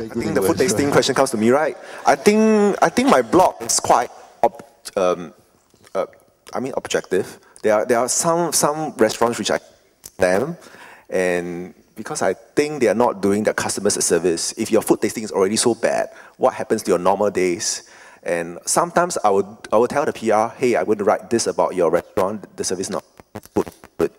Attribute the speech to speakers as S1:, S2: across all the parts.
S1: I think the food tasting question comes to me, right? I think I think my blog is quite, um, uh, I mean, objective. There are there are some some restaurants which I them, and because I think they are not doing their customers a service. If your food tasting is already so bad, what happens to your normal days? And sometimes I would I would tell the PR, hey, I would write this about your restaurant. The service is not good,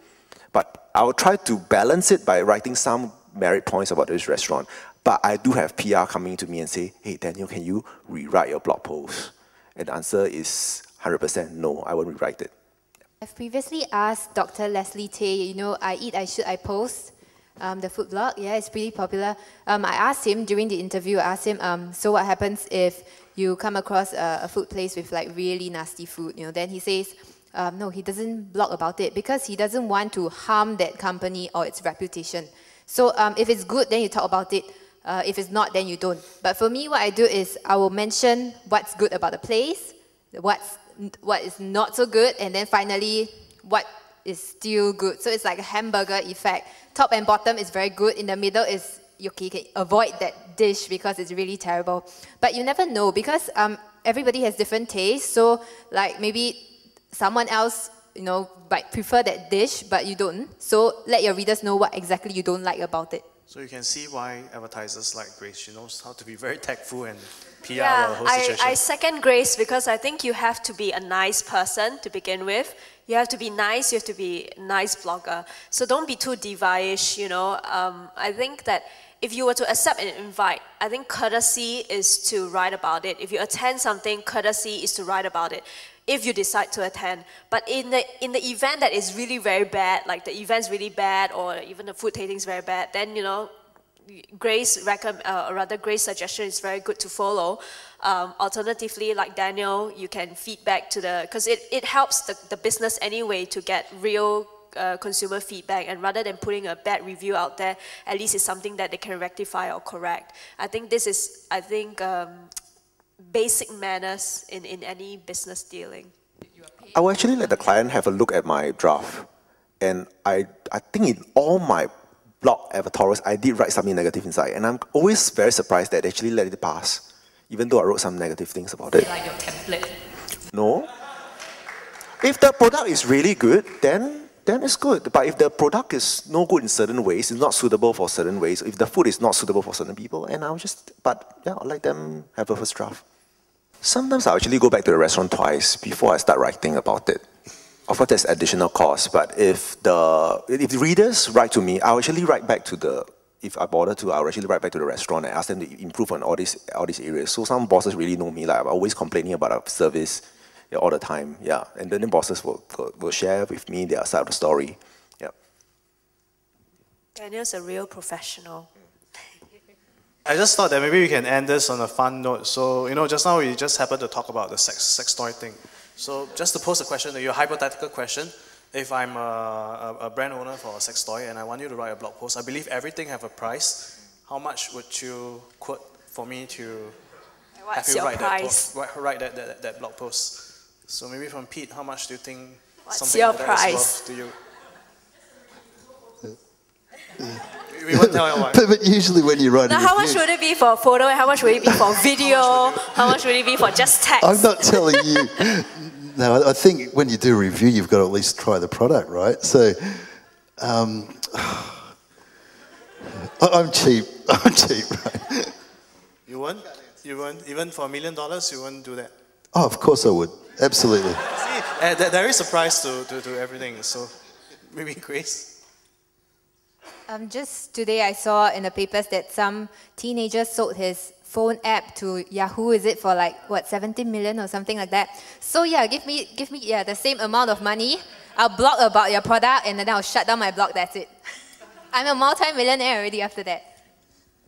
S1: but I will try to balance it by writing some merit points about this restaurant. But I do have PR coming to me and say, hey, Daniel, can you rewrite your blog post? And the answer is 100% no, I won't rewrite it.
S2: I've previously asked Dr. Leslie Tay, you know, I eat, I shoot, I post, um, the food blog. Yeah, it's pretty popular. Um, I asked him during the interview, I asked him, um, so what happens if you come across a, a, food place with like really nasty food, you know, then he says, um, no, he doesn't blog about it because he doesn't want to harm that company or its reputation. So um, if it's good, then you talk about it. Uh, if it's not, then you don't. But for me, what I do is I will mention what's good about the place, what's what is not so good, and then finally what is still good. So it's like a hamburger effect. Top and bottom is very good. In the middle is you can avoid that dish because it's really terrible. But you never know because um, everybody has different tastes. So like maybe someone else you know might prefer that dish, but you don't. So let your readers know what exactly you don't like about it.
S3: So you can see why advertisers like Grace. She knows how to be very tactful and PR
S4: yeah, the whole situation. I, I second Grace because I think you have to be a nice person to begin with. You have to be nice, you have to be a nice blogger. So don't be too diva-ish, you know. Um, I think that if you were to accept an invite, I think courtesy is to write about it. If you attend something, courtesy is to write about it if you decide to attend. But in the, in the event that is really very bad, like the event's really bad or even the food tasting is very bad, then, you know, Grace recommend, uh, or rather Grace suggestion is very good to follow. Um, alternatively, like Daniel, you can feedback to the, because it, it helps the, the business anyway to get real uh, consumer feedback and rather than putting a bad review out there, at least it's something that they can rectify or correct. I think this is, I think, um, basic manners in, in any business dealing.
S1: I will actually let the client have a look at my draft. And I, I think in all my blog advertorials, I did write something negative inside. And I'm always very surprised that they actually let it pass, even though I wrote some negative things about it.
S5: Like your template?
S1: No. If the product is really good, then then it's good. But if the product is no good in certain ways, it's not suitable for certain ways, if the food is not suitable for certain people, and I'll just, but yeah, I'll let them have a first draft. Sometimes I'll actually go back to the restaurant twice before I start writing about it. Of course, there's additional cost, but if the, if the readers write to me, I'll actually write back to the, if I bother to, I'll actually write back to the restaurant and ask them to improve on all these, all these areas. So some bosses really know me, like I'm always complaining about our service, yeah, all the time. Yeah, and then the bosses will, will share with me their side of the story. Yeah.
S4: Daniel's a real professional.
S3: I just thought that maybe we can end this on a fun note. So, you know, just now we just happened to talk about the sex, sex toy thing. So just to pose a question to you, a hypothetical question. If I'm a, a, a brand owner for a sex toy and I want you to write a blog post, I believe everything have a price. How much would you quote for me to
S4: What's
S3: have you write
S4: price?
S3: that, post, write that, that, that blog post? So maybe from Pete, how much do you think
S4: What's
S3: something
S4: your
S3: like
S4: price?
S3: to you? we won't tell you what.
S6: But, but usually when you write
S4: Now, how much would it be for a photo and how much would it be for video? how much would it be for just text?
S6: I'm not telling you. no, I, I think when you do a review, you've got to at least try the product, right? So, um, I'm cheap. I'm cheap. Right?
S3: You won't? You won't? Even for a million dollars, you won't do that?
S6: Oh, of course I would. Absolutely.
S3: See, uh, there is a price to, to, to everything, so maybe Grace?
S2: Um, just today I saw in the papers that some teenager sold his phone app to Yahoo, is it for like, what, 17 million or something like that? So yeah, give me, give me yeah, the same amount of money. I'll blog about your product and then I'll shut down my blog, that's it. I'm a multi-millionaire already after that.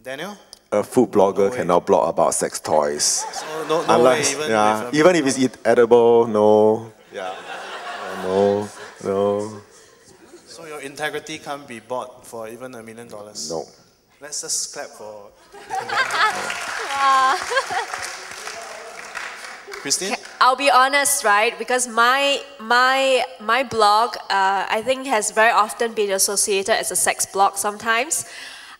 S3: Daniel?
S1: A food blogger no cannot blog about sex toys.
S3: So no, no
S1: Unless,
S3: way, even,
S1: yeah,
S3: if
S1: even if it's eat edible, no. Yeah. No, no.
S3: So your integrity can't be bought for even a million dollars?
S1: No.
S3: Let's just clap for... Christine?
S4: I'll be honest, right? Because my my my blog, uh, I think, has very often been associated as a sex blog sometimes.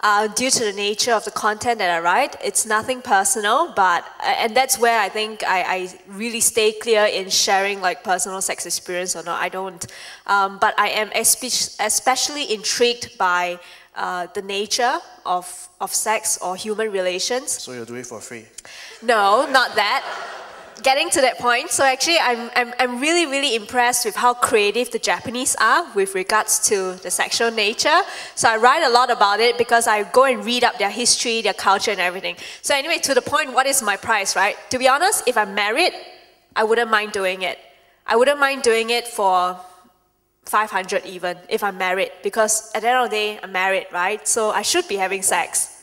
S4: Uh, due to the nature of the content that I write. It's nothing personal, but and that's where I think I, I really stay clear in sharing like personal sex experience or not. I don't, um, but I am especially intrigued by uh, the nature of of sex or human relations.
S3: So you'll do it for free?
S4: No, not that getting to that point, so actually I'm, I'm, I'm really, really impressed with how creative the Japanese are with regards to the sexual nature. So I write a lot about it because I go and read up their history, their culture and everything. So anyway, to the point, what is my price, right? To be honest, if I'm married, I wouldn't mind doing it. I wouldn't mind doing it for 500 even if I'm married because at the end of the day, I'm married, right? So I should be having sex.